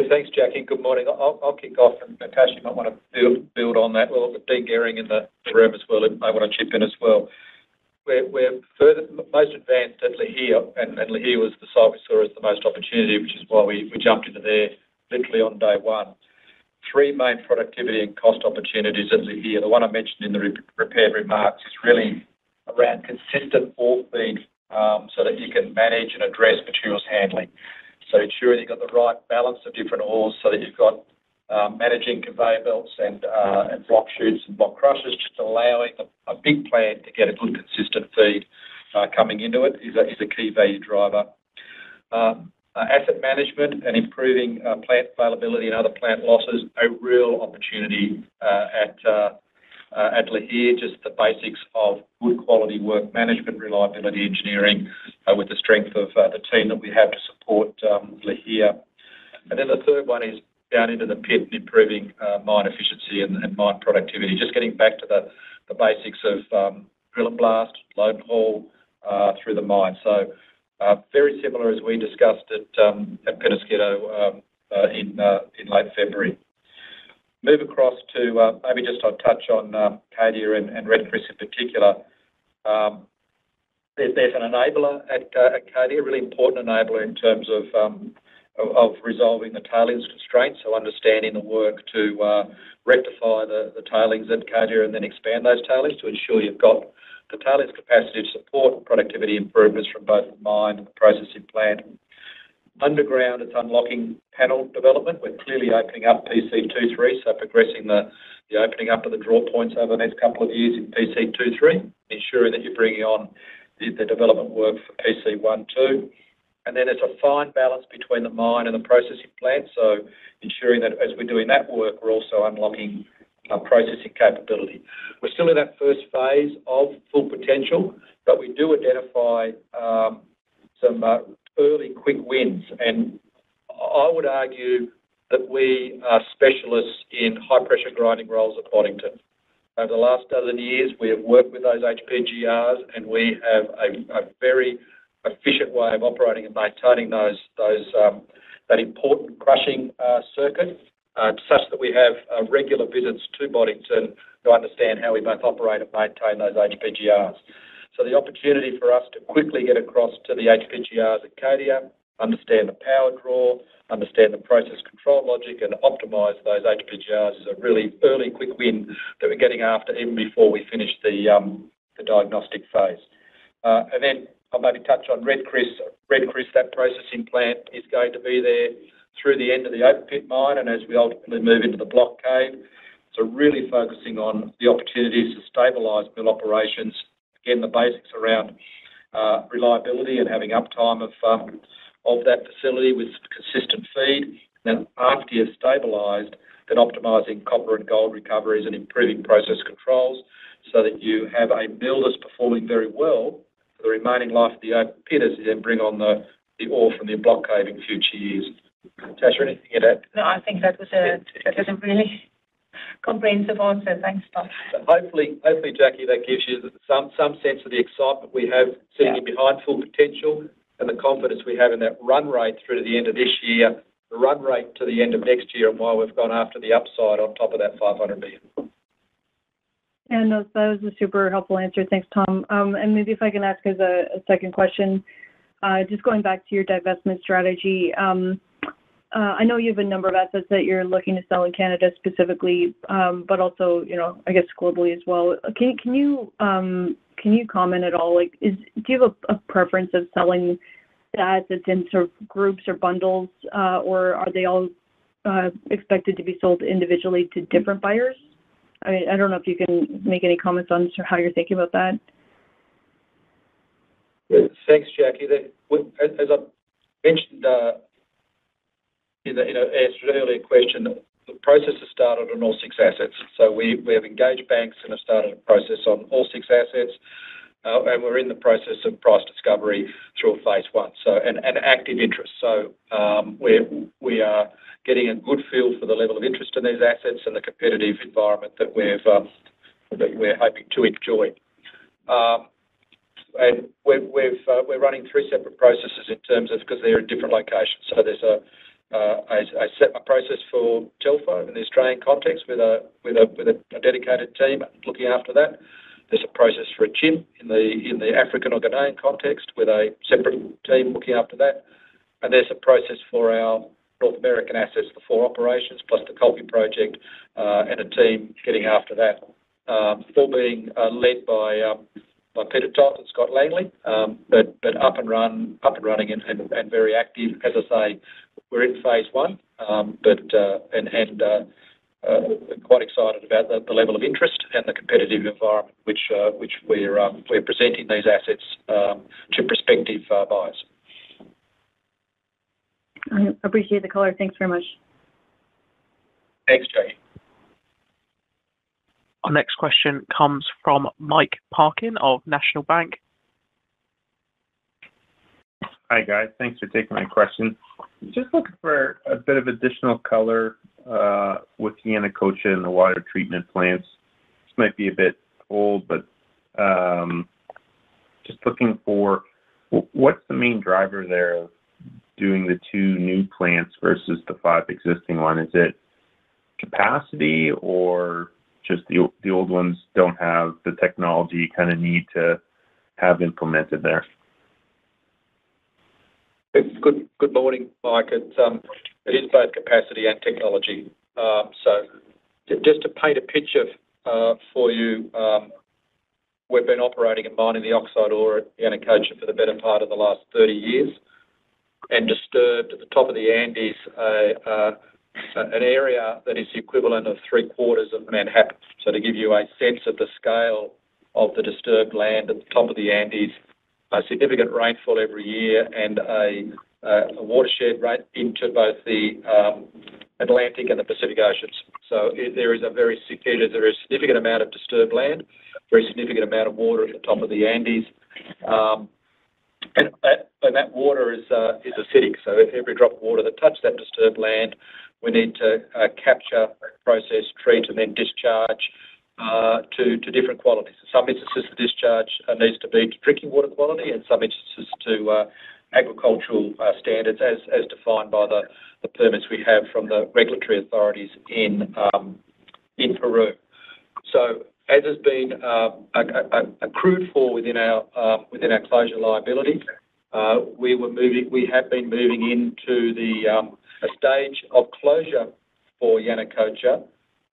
Yeah, thanks, Jackie. Good morning. I'll kick off, and Natascha, you might want to build on that. Well, Dean Gehring in the room as well, he might want to chip in as well. We're most advanced at Lihir, and Lihir was the site we saw as the most opportunity, which is why we jumped into there literally on day one. Three main productivity and cost opportunities at Lihir. The one I mentioned in the prepared remarks is really around consistent ore feed um, so that you can manage and address materials handling. So Ensuring you've got the right balance of different ores so that you've got um, managing conveyor belts uh, and block chutes and block crushers, just allowing a big plant to get a good consistent feed uh, coming into it is a key value driver. Um, uh, asset management and improving plant availability and other plant losses, a real opportunity at uh, at Lihir, just the basics of good quality work management, reliability engineering, uh, with the strength of uh, the team that we have to support um, Lihir. The third one is down into the pit and improving mine efficiency and mine productivity. Just getting back to the basics of um, drill and blast, load and haul through the mine. So Very similar as we discussed at um, Peñasquito in late February. Move across to uh, maybe just I'll touch on uh, Cadia and Red Chris in particular. Um, there's an enabler uh, at Cadia, a really important enabler in terms um, of resolving the tailings constraints, so understanding the work to rectify the tailings at Cadia and then expand those tailings to ensure you've got the tailings capacity to support productivity improvements from both the mine and the processing plant. Underground, it's unlocking panel development. We're clearly opening up PC23, so progressing the opening up of the draw points over the next couple of years in PC23, ensuring that you're bringing on the development work for PC12. Then there's a fine balance between the mine and the processing plant, so ensuring that as we're doing that work, we're also unlocking processing capability. We're still in that first phase of Full Potential, but we do identify um, some uh, early quick wins. and I would argue that we are specialists in high-pressure grinding rolls at Boddington. Over the last dozen years, we have worked with those HPGRs, and we have a very efficient way of operating and maintaining um, that important crushing uh, circuit, uh, such that we have uh, regular visits to Boddington to understand how we both operate and maintain those HPGRs. So The opportunity for us to quickly get across to the HPGRs at Cadia, understand the power draw, understand the process control logic, and optimize those HPGRs is a really early quick win that we're getting after even before we finish the um, diagnostic phase. Uh, and then I'll maybe touch on Red Chris. Red Chris, that processing plant is going to be there through the end of the open pit mine and as we ultimately move into the block cave. So Really focusing on the opportunities to stabilize mill operations Again, the basics around uh, reliability and having uptime um, of that facility with consistent feed. Then after you've stabilized, then optimizing copper and gold recoveries and improving process controls so that you have a mill that's performing very well for the remaining life of the open pit as you then bring on the ore from the block cave in future years. Natascha, anything you'd add?
No, I think that was it. That really comprehensive answer. Thanks, Bob.
Hopefully, Jackie, that gives you some sense of the excitement we have sitting behind Full Potential and the confidence we have in that run rate through to the end of this year, the run rate to the end of next year, and why we've gone after the upside on top of that 500 million.
Yeah, no, that was a super helpful answer. Thanks, Tom. Um, and maybe if I can ask as a second question, uh, just going back to your divestment strategy, um, uh, I know you have a number of assets that you're looking to sell in Canada specifically, um, but also, you know, I guess globally as well. Uh, um, can you comment at all? Like, do you have a preference of selling the assets in sort of groups or bundles, uh, or are they all expected to be sold individually to different buyers? I mean, I don't know if you can make any comments on sort of how you're thinking about that.
Thanks, Jackie. As I mentioned in an earlier question, the process has started on all six assets. So We have engaged banks and have started a process on all six assets, uh, and we're in the process of price discovery through phase one, So, and active interest. So um, We are getting a good feel for the level of interest in these assets and the competitive environment that um, we're hoping to enjoy. Um, uh, we're running three separate processes in terms of because they're in different locations. There's uh, I set my process for Telfer in the Australian context with a dedicated team looking after that. There's a process for Akyem in the African or Ghanaian context with a separate team looking after that. And There's a process for our North American assets, the four operations, plus the Coffee Project, uh, and a team getting after that, all um, being uh, led by um, by Peter Toth and Scott Langley. Um, but up and running and very active. As I say, we're in phase one, um, but uh, uh, uh, quite excited about the level of interest and the competitive environment which um, we're presenting these assets to prospective buyers.
I
appreciate the color. Thanks very much. Thanks, Jackie. Our next question comes from Mike Parkin of National Bank.
Hi, guys. Thanks for taking my question. Just looking for a bit of additional color uh, with Yanacocha and the water treatment plants. This might be a bit old, but um, just looking for what's the main driver there of doing the two new plants versus the five existing one? Is it capacity or just the the old ones don't have the technology you kind of need to have implemented there.
Good good morning, Mike. It's um, it is both capacity and technology. Um, so just to paint a picture uh, for you, um, we've been operating and mining the oxide ore at Yanacocha for the better part of the last 30 years, and disturbed at the top of the Andes a, an area that is the equivalent of three-quarters of Manhattan. So, To give you a sense of the scale of the disturbed land at the top of the Andes, a significant rainfall every year and a watershed right into both the um, Atlantic and the Pacific Oceans. So, There is a very significant amount of disturbed land, very significant amount of water at the top of the Andes. Um, and That water is uh, acidic, so every drop of water that touched that disturbed land we need to uh, capture, process, treat, and then discharge uh, to different qualities. In some instances, the discharge uh, needs to be to drinking water quality, in some instances to agricultural standards as defined by the permits we have from the regulatory authorities in um, Peru. So, As has been um, accrued for within our um, closure liability, we have been moving into the a stage of closure for Yanacocha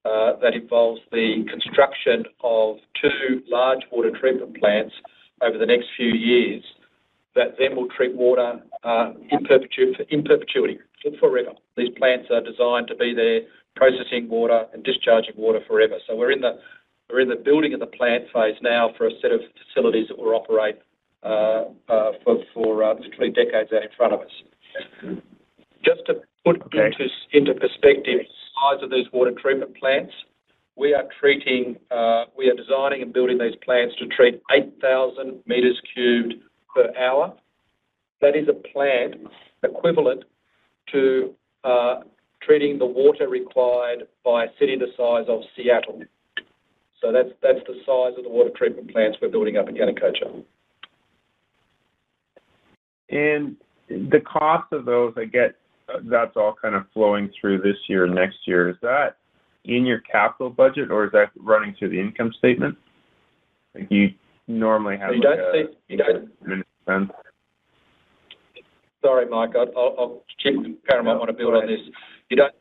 uh, that involves the construction of two large water treatment plants over the next few years that then will treat water uh, in perpetuity forever. These plants are designed to be there processing water and discharging water forever. So We're in the building of the plant phase now for a set of facilities that will operate uh, for literally decades out in front of us. Just to put into perspective the size of these water treatment plants, we are uh, designing and building these plants to treat 8,000 meters cubed per hour. That is a plant equivalent to uh, treating the water required by a city the size of Seattle. So That's the size of the water treatment plants we're building up in Yanacocha.
The cost of those, I get that's all kind of flowing through this year and next year. Is that in your capital budget, or is that running through the income statement? Like, you normally have, like, You don't see.
Sorry, Mike. I'll check Paramount want to build on this. You don't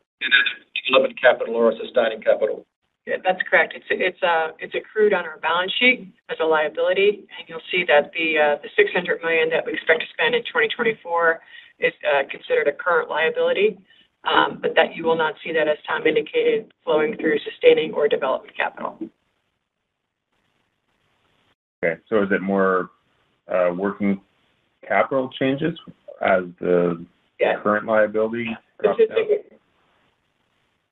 development capital or a sustaining capital?
Yeah, that's correct. Uh, it's accrued on our balance sheet as a liability, and you'll see that the uh, $600 that we expect to spend in 2024 is uh, considered a current liability, um, but that you will not see that, as Tom indicated, flowing through sustaining or development
capital. Okay. So, Is it more uh, working capital changes as the- Current liability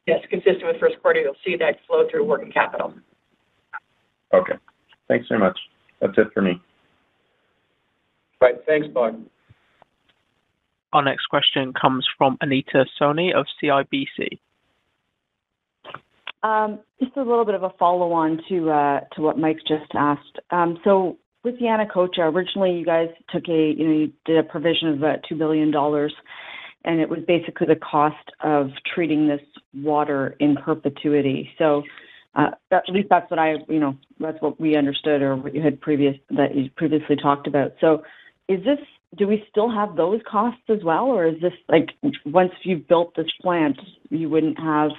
Yes. Consistent with first quarter, you'll see that flow through working capital.
Okay. Thanks very much. That's it for
me.
All right. Thanks, Bob.
Our next question comes from Anita Soni of CIBC.
Um, just a little bit of a
follow-on to uh, what Mike just asked. Um, so with Yanacocha, originally, you guys took a, you know, you did a provision of about $2 billion, and it was basically the cost of treating this water in perpetuity. So, uh, at least that's what I, you know, that's what we understood or what you had previously talked about. So is this do we still have those costs as well? Or is this like once you've built this plant, you wouldn't have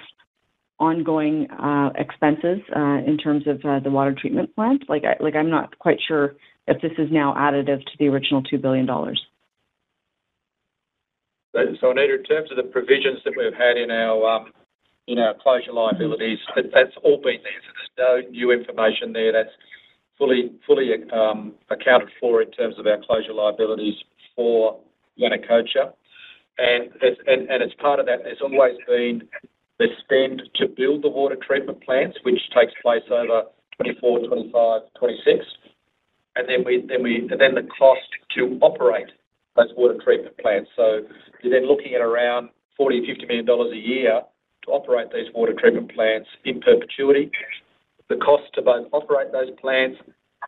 ongoing uh, expenses uh, in terms of uh, the water treatment plant? Like, I'm not quite sure if this is now additive to the original 2 billion dollars.
Anita, in terms of the provisions that we've had in our um, closure liabilities, that's all been there. There's no new information there. That's fully um, accounted for in terms of our closure liabilities for Yanacocha. As part of that, there's always been the spend to build the water treatment plants, which takes place over 2024, 2025, 2026. Then the cost to operate those water treatment plants. You're then looking at around $40 million-$50 million a year to operate these water treatment plants in perpetuity. The costs to both operate those plants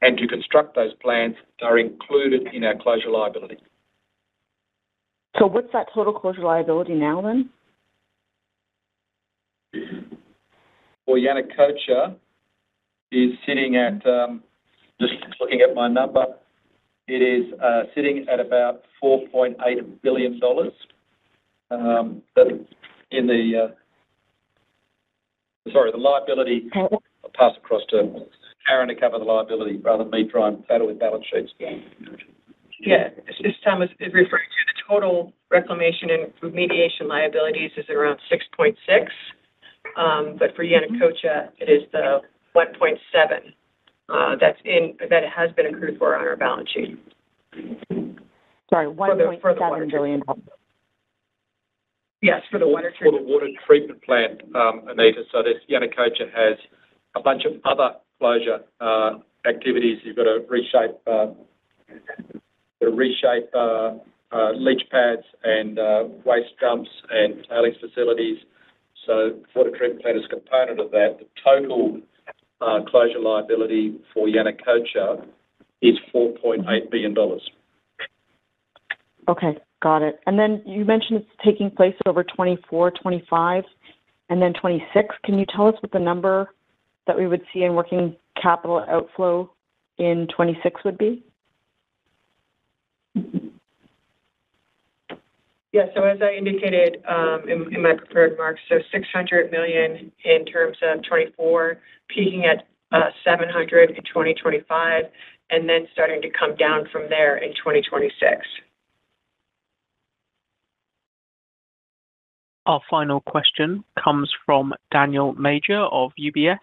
and to construct those plants are included in our closure liability.
So, What's that total closure liability now then?
Well, Yanacocha is sitting at, um, just looking at my number, it is uh, sitting at about $4.8 billion um, in the. Uh, sorry, the liability pass across to Karyn to cover the liability rather than me try and battle with balance sheets.
Yeah. As Tom is referring to, the total reclamation and remediation liabilities is around six point six, um, But for Yanacocha, it is the 1.7 uh, that has been accrued for on our balance sheet.
Sorry, $1.7 billion.
Yes, for the water treatment. For the water treatment plant, um, Anita. So Yanacocha has a bunch of other closure uh, activities. You've got to reshape uh, uh, leach pads and waste dumps and tailings facilities. So water treatment plant is a component of that. The total closure liability for Yanacocha is $4.8 billion.
Okay. Got it. And then you mentioned it's taking place over 2024, 2025, and then 2026. Can you tell us what the number that we would see in working capital outflow in 2026 would be?
Yeah. So as I indicated um, in my prepared remarks, so $600 in terms of 2024, peaking at uh, $700 in 2025, and then starting to come down from there in 2026.
Our final question comes from Daniel Major of UBS.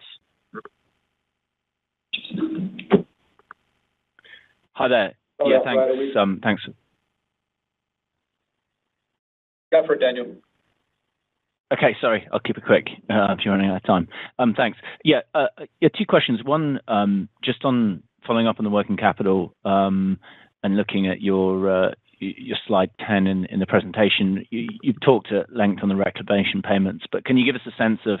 Hi there. Yeah, thanks. Um, thanks. Go for it, Daniel. Okay. Sorry, I'll keep it quick, uh, if you're running out of time. Um, thanks. Uh, yeah, two questions. One, um, just on following up on the working capital, and looking at your uh, your slide 10 in the presentation, you've talked at length on the reclamation payments, but can you give us a sense of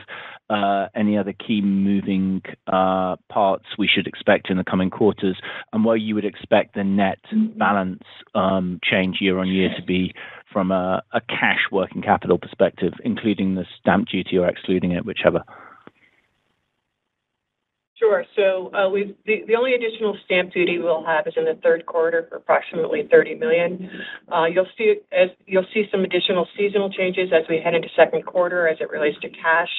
uh, any other key moving uh, parts we should expect in the coming quarters and where you would expect the net mm-hmm. balance um, change year-on-year to be from a cash working capital perspective, including the stamp duty or excluding it, whichever?
Sure. So, uh, the only additional stamp duty we'll have is in the third quarter for approximately $30 million. Uh, you'll see some additional seasonal changes as we head into second quarter as it relates to cash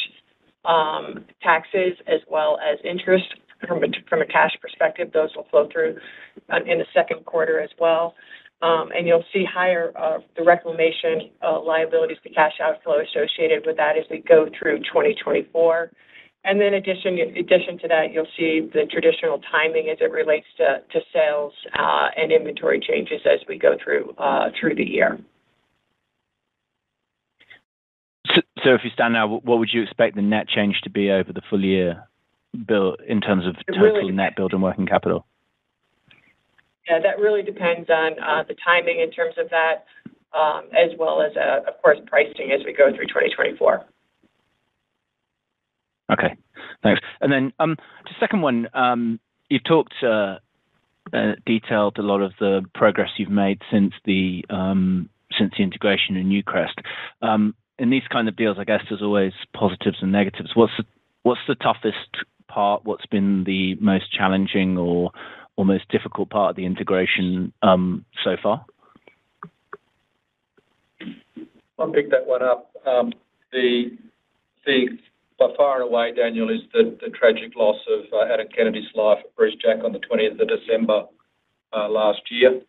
um, taxes, as well as interest. From a cash perspective, those will flow through um, in the second quarter as well. Um, and you'll see higher uh, the reclamation liabilities, the cash outflow associated with that as we go through 2024. And then in addition to that, you'll see the traditional timing as it relates to sales uh, and inventory changes as we go through uh, the year.
So if you stand now, what would you expect the net change to be over the full year build in terms of total net build and working capital?
Yeah, that really depends on uh, the timing in terms of that, um, as well as, of course, pricing as we go through 2024.
Okay, thanks. And Then, just um, second one, um, you've talked, uh, uh, detailed a lot of the progress you've made since the um, integration in Newcrest. In these kind of deals, I guess there's always positives and negatives. What's the toughest part? What's been the most challenging or most difficult part of the integration so far?
I'll pick that one up. The by far and away, Daniel, is the tragic loss of uh, Adam Kennedy's life at Jack on the 20th of December uh, last year.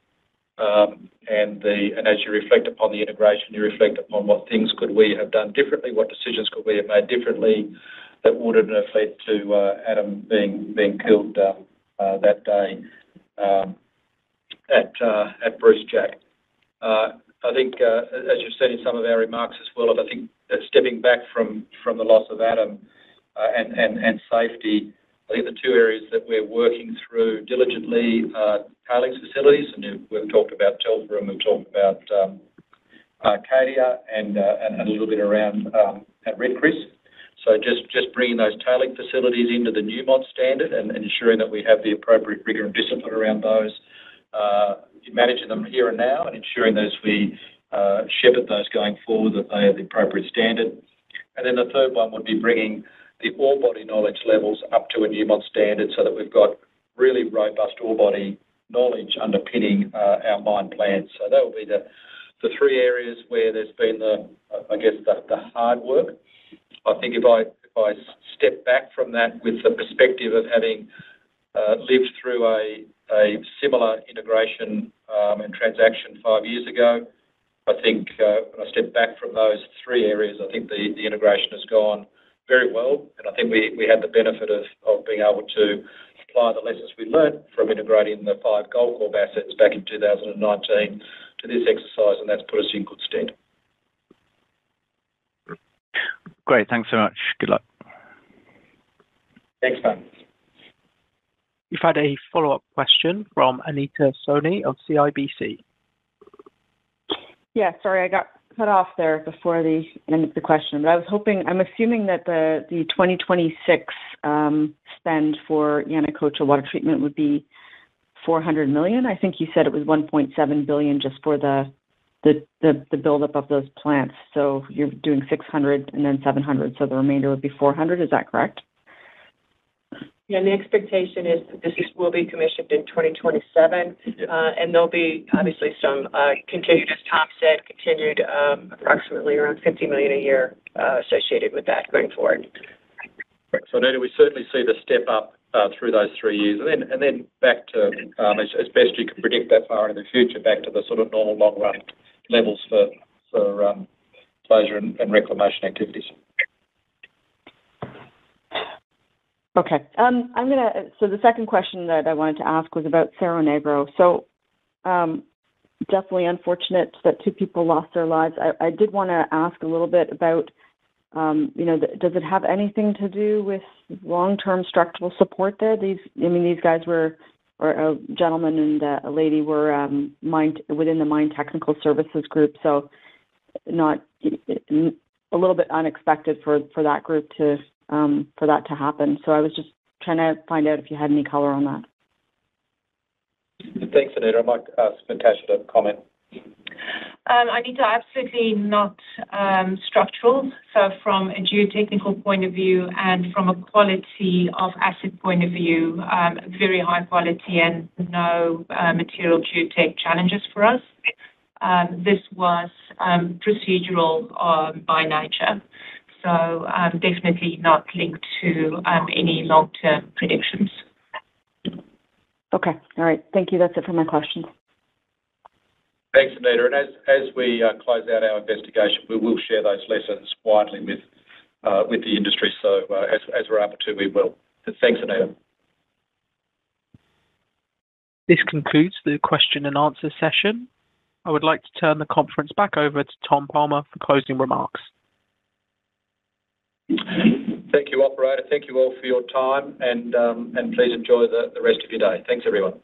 Um, and As you reflect upon the integration, you reflect upon what things could we have done differently, what decisions could we have made differently that wouldn't have led to uh, Adam being killed um, that day um, at Brucejack. I think, as you've said in some of our remarks as well, I think stepping back from the loss of Adam uh, and safety, I think the two areas that we're working through diligently are tailings facilities, and we've talked about Telfer, and we've talked about um, Cadia uh, and a little bit around um, at Red Chris. Just bringing those tailings facilities into the Newmont standard and ensuring that we have the appropriate rigor and discipline around those, uh, managing them here and now and ensuring that as we uh, shepherd those going forward, that they are the
appropriate standard. The third one would be bringing the ore body knowledge levels up
to a Newmont standard so that we've got really robust ore body knowledge underpinning uh, our mine plans. So That will be the three areas where there's been the, I guess, the hard work. I think if I step back from that with the perspective of having uh, lived through a similar integration um, and transaction five years ago, I think uh, when I step back from those three areas, I think the integration has gone very well, and I think we had the benefit of being able to apply the lessons we learned from integrating the five Goldcorp assets back in 2019 to this exercise, and that's put us in good stead.
Great. Thanks so much. Good luck. Thanks, Ben.
We've had a follow-up question from Anita Soni of CIBC.
Yeah, sorry, I got cut off there before the end of the question. But I was hoping, I'm assuming that the 2026 um, spend for Yanacocha water treatment would be $400 I think you said it was $1.7 just for the the the buildup of those plants. So You're doing 600 and then 700 so the remainder would be 400 Is that correct?
Yeah, and the expectation is that this will be commissioned in 2027. Uh, and there'll be obviously some uh, continued, as Tom said, continued um, approximately around $50 million a year uh, associated with that going forward. So Anita, we certainly see the
step up through those three years. And then back to, um, as best you can predict that far into the future, back to the sort of normal long-run levels for um, closure and reclamation activities.
Okay.
Um, I'm gonna. So the second question that I wanted to ask was about Cerro Negro. So um, definitely unfortunate that two people lost their lives. I, did want to ask a little bit about, um, you know, does it have anything to do with long-term structural support there? These, I mean, these guys were, or a gentleman and a lady were within the mine technical services group, so not a little bit unexpected for for that group to um, for that to happen. so I was just trying to find out if you had any color on that.
Thanks, Anita. I might ask Natascha to comment. Um,
Anita, absolutely not um, structural. So, From a geotechnical point of view and from a quality of asset point of view, very high quality and no uh, material geotech challenges for us. This was procedural by nature so um, definitely not linked to um, any long-term predictions.
Okay. All right. Thank you. That's it for my questions.
Thanks, Anita. As we uh, close out our investigation, we will share those lessons widely with uh, the industry. So uh, As we're able to, we will. Thanks, Anita.
This concludes the question and answer session. I would like to turn the conference back over to Tom Palmer for closing remarks.
Thank you, operator. Thank you all for your time, and um, please enjoy the rest of your day. Thanks, everyone.